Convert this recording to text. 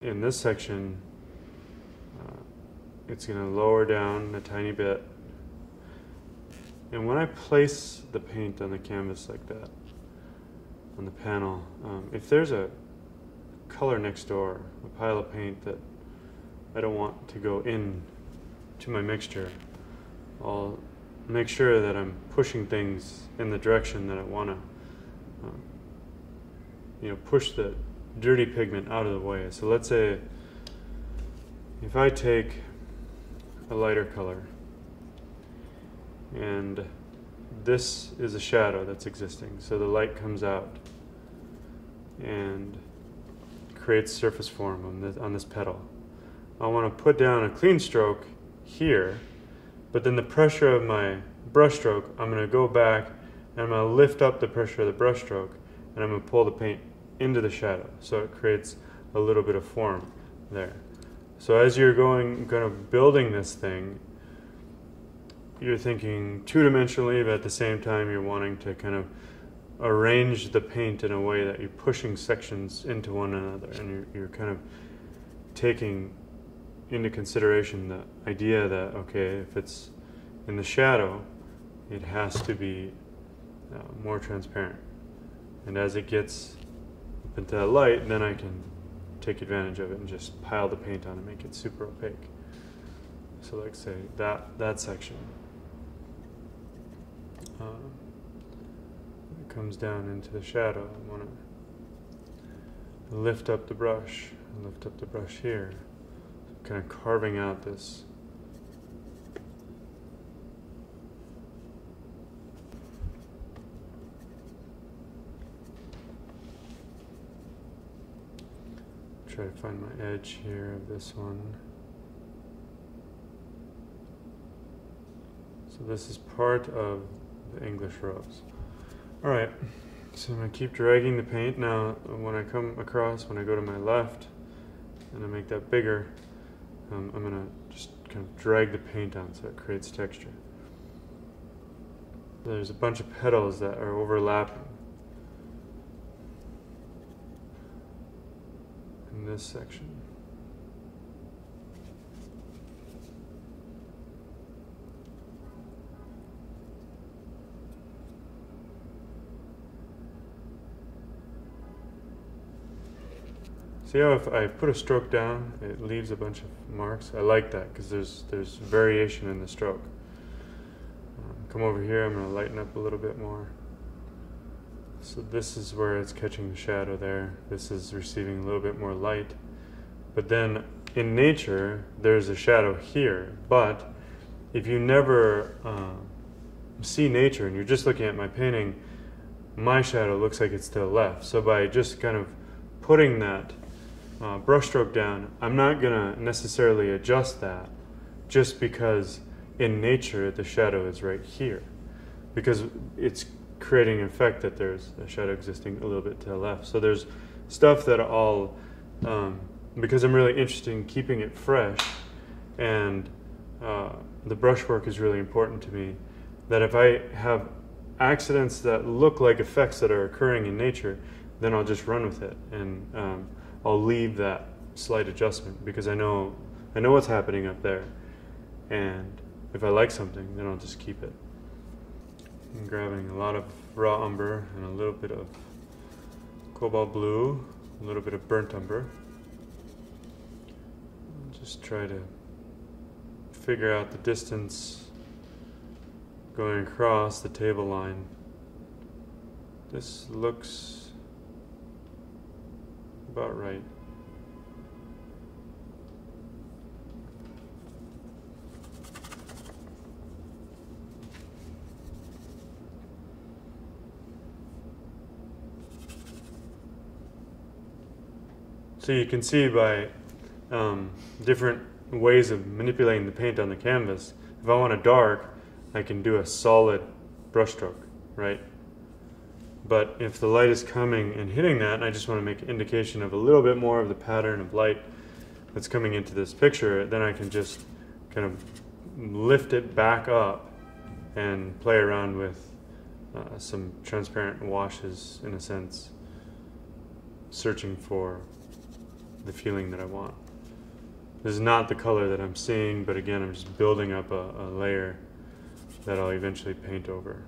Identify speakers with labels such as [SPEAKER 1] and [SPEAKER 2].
[SPEAKER 1] in this section, uh, it's going to lower down a tiny bit. And when I place the paint on the canvas like that, on the panel, um, if there's a color next door, a pile of paint that I don't want to go in to my mixture, I'll make sure that I'm pushing things in the direction that I want to, uh, you know, push the dirty pigment out of the way. So let's say if I take a lighter color and this is a shadow that's existing. So the light comes out and creates surface form on this, on this petal. I want to put down a clean stroke here, but then the pressure of my brush stroke, I'm going to go back and I'm going to lift up the pressure of the brush stroke and I'm going to pull the paint into the shadow. So it creates a little bit of form there. So as you're going, kind of building this thing, you're thinking two-dimensionally, but at the same time you're wanting to kind of arrange the paint in a way that you're pushing sections into one another, and you're, you're kind of taking into consideration the idea that okay, if it's in the shadow, it has to be uh, more transparent, and as it gets into that light, and then I can take advantage of it and just pile the paint on and make it super opaque. So like say that, that section. Uh, comes down into the shadow. I want to lift up the brush, lift up the brush here, kind of carving out this try to find my edge here of this one. So this is part of the English rose. All right, so I'm gonna keep dragging the paint. Now, when I come across, when I go to my left, and I make that bigger, um, I'm gonna just kind of drag the paint on so it creates texture. There's a bunch of petals that are overlapping. in this section. See how if I put a stroke down, it leaves a bunch of marks? I like that because there's, there's variation in the stroke. Um, come over here, I'm going to lighten up a little bit more. So this is where it's catching the shadow there. This is receiving a little bit more light. But then in nature, there's a shadow here. But if you never uh, see nature and you're just looking at my painting, my shadow looks like it's to the left. So by just kind of putting that uh, brushstroke down, I'm not going to necessarily adjust that just because in nature the shadow is right here. Because it's creating an effect that there's a shadow existing a little bit to the left. So there's stuff that all, um, because I'm really interested in keeping it fresh, and uh, the brushwork is really important to me, that if I have accidents that look like effects that are occurring in nature, then I'll just run with it, and um, I'll leave that slight adjustment because I know I know what's happening up there, and if I like something, then I'll just keep it. I'm grabbing a lot of raw umber and a little bit of cobalt blue, a little bit of burnt umber. Just try to figure out the distance going across the table line. This looks about right. So you can see by um, different ways of manipulating the paint on the canvas, if I want a dark, I can do a solid brushstroke, right? But if the light is coming and hitting that, and I just want to make an indication of a little bit more of the pattern of light that's coming into this picture, then I can just kind of lift it back up and play around with uh, some transparent washes in a sense, searching for the feeling that I want. This is not the color that I'm seeing, but again, I'm just building up a, a layer that I'll eventually paint over.